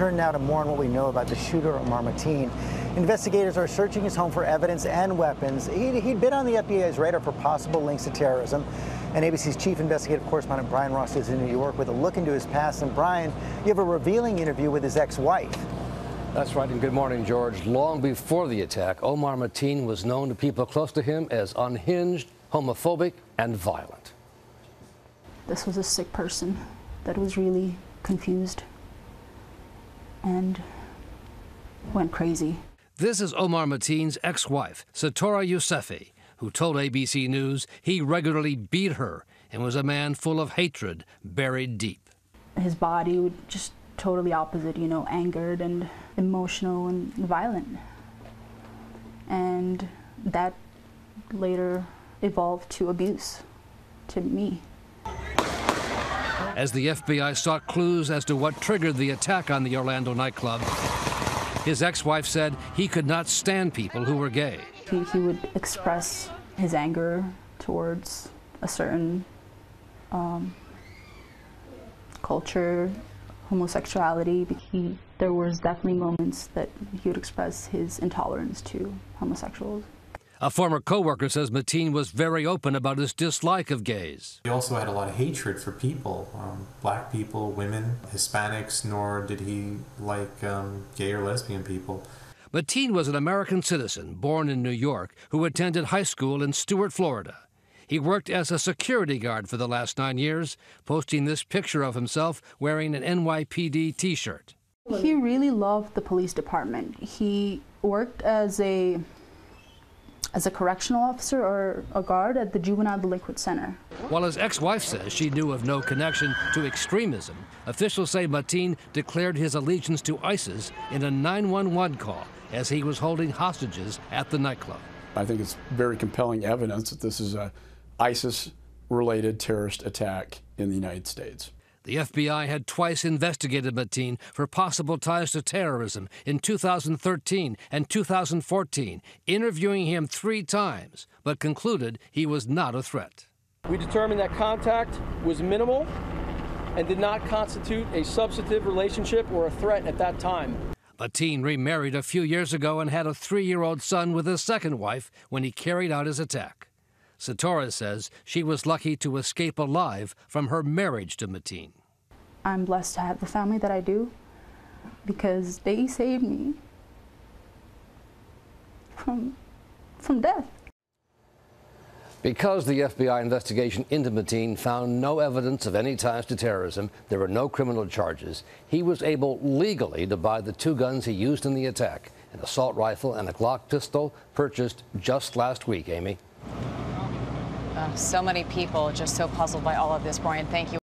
turn now to more on what we know about the shooter, Omar Mateen. Investigators are searching his home for evidence and weapons. He'd, he'd been on the FBI's radar for possible links to terrorism. And ABC's chief investigative correspondent Brian Ross is in New York with a look into his past. And Brian, you have a revealing interview with his ex-wife. That's right, and good morning, George. Long before the attack, Omar Mateen was known to people close to him as unhinged, homophobic, and violent. This was a sick person that was really confused and went crazy. This is Omar Mateen's ex-wife, Sitora Yusufiy, who told ABC News he regularly beat her and was a man full of hatred buried deep. His body would just totally opposite, you know, angered and emotional and violent. And that later evolved to abuse to me. As the FBI sought clues as to what triggered the attack on the Orlando nightclub, his ex-wife said he could not stand people who were gay. He, he would express his anger towards a certain um, culture, homosexuality. He, there was definitely moments that he would express his intolerance to homosexuals. A former co-worker says Mateen was very open about his dislike of gays. He also had a lot of hatred for people, um, black people, women, Hispanics, nor did he like um, gay or lesbian people. Mateen was an American citizen born in New York who attended high school in Stuart, Florida. He worked as a security guard for the last nine years, posting this picture of himself wearing an NYPD t-shirt. He really loved the police department. He worked as a as a correctional officer or a guard at the Juvenile Delinquent Center. While his ex-wife says she knew of no connection to extremism, officials say Mateen declared his allegiance to ISIS in a 911 call as he was holding hostages at the nightclub. I think it's very compelling evidence that this is a ISIS-related terrorist attack in the United States. The FBI had twice investigated Mateen for possible ties to terrorism in 2013 and 2014, interviewing him three times, but concluded he was not a threat. We determined that contact was minimal and did not constitute a substantive relationship or a threat at that time. Mateen remarried a few years ago and had a three-year-old son with his second wife when he carried out his attack. Sitora says she was lucky to escape alive from her marriage to Mateen. I'm blessed to have the family that I do because they saved me from, from death. Because the FBI investigation into Mateen found no evidence of any ties to terrorism, there were no criminal charges, he was able legally to buy the two guns he used in the attack, an assault rifle and a Glock pistol purchased just last week, Amy. Uh, so many people just so puzzled by all of this. Brian, thank you.